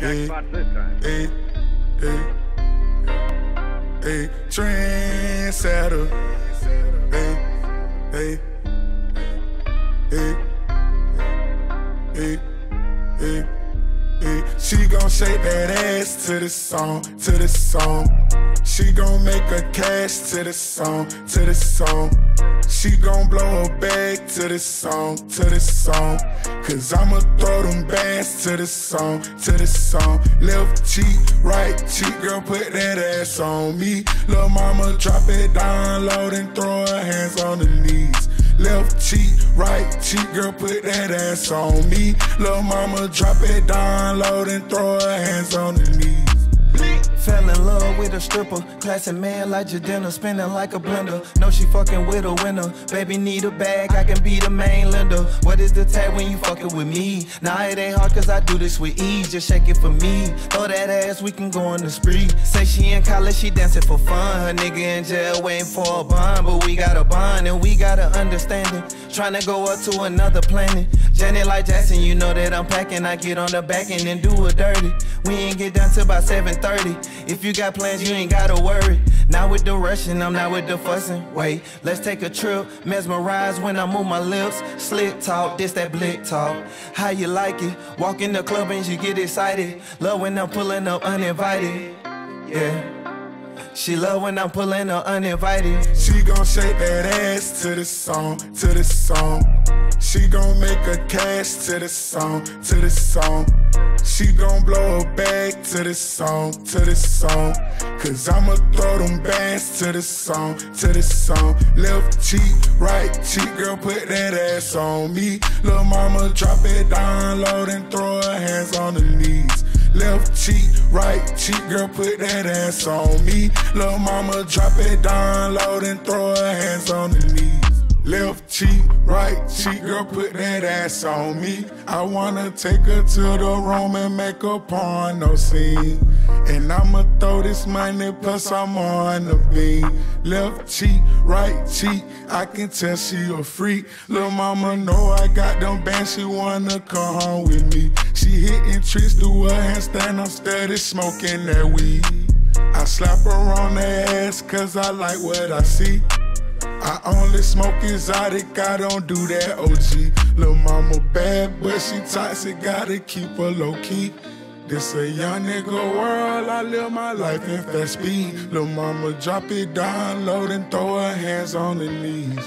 jackpot this time. Hey, hey, hey, trendsetter. Hey, hey, hey, hey, hey, hey. She gon' shake that ass to the song, to the song. She gon' make a cash to the song, to the song. She gon' blow her bag to the song, to the song. Cause I'ma throw them bands to the song, to the song. Left cheek, right cheek, girl, put that ass on me. Lil' mama, drop it down low and throw her hands on the knees. Left cheek, right cheek, girl, put that ass on me. Lil' mama, drop it down low and throw her hands on the knees. With a stripper, classy man like Jadena, spinning like a blender. Know she fucking with a winner. Baby need a bag, I can be the main lender. What is the tag when you fucking with me? Nah, it ain't hard cause I do this with ease. Just shake it for me. Throw that ass, we can go on the spree. Say she in college, she dancing for fun. Her nigga in jail waiting for a bond, but we got a bond and we got an understanding. Trying to go up to another planet. Janet like Jackson, you know that I'm packing. I get on the back end and do it dirty. We ain't get done till about 7:30. If you got plans, you ain't gotta worry. Not with the rushing, I'm not with the fussing. Wait, let's take a trip. Mesmerize when I move my lips. Slick talk, this that blick talk. How you like it? Walk in the club and you get excited. Love when I'm pulling up uninvited. Yeah. She love when I'm pulling her uninvited. She gon' shake that ass to the song, to the song. She gon' make a cash to the song, to the song. She gon' blow her bag to the song, to the song. Cause I'ma throw them bands to the song, to the song. Left cheek, right cheek, girl, put that ass on me. Lil' mama, drop it down low and throw her hands on the knees. Left cheek, right cheek, girl, put that ass on me. Lil' mama, drop it down low and throw her hands on the knees. Left cheek, right cheek, girl, put that ass on me. I wanna take her to the room and make a porno scene. And I'ma throw this money, plus I'm on the beat. Left cheek, right cheek, I can tell she a freak. Little mama know I got them bands, she wanna come home with me. She hitting tricks, do a handstand, I'm steady smoking that weed. I slap her on the ass, cause I like what I see. I only smoke exotic, I don't do that OG. Lil' mama bad, but she toxic, gotta keep her low key. This a young nigga world, I live my life in fast speed. Lil' mama drop it down low and throw her hands on the knees.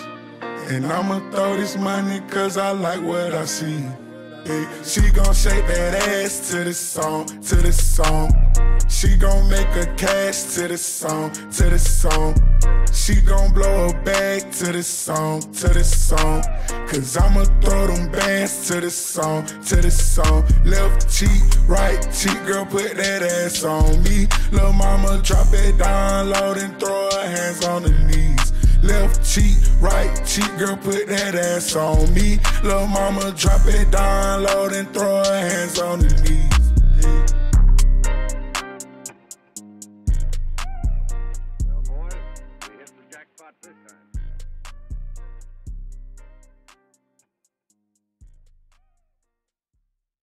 And I'ma throw this money cause I like what I see. Hey, she gon' shake that ass to the song, to the song. She gon' make a cash to the song, to the song. She gon' blow her bag to the song, to the song. Cause I'ma throw them bands to the song, to the song. Left cheek, right cheek, girl, put that ass on me. Lil' mama, drop it down low and throw her hands on the knees. Left cheek, right cheek, girl, put that ass on me. Lil' mama, drop it down low and throw her hands on the knees. this time.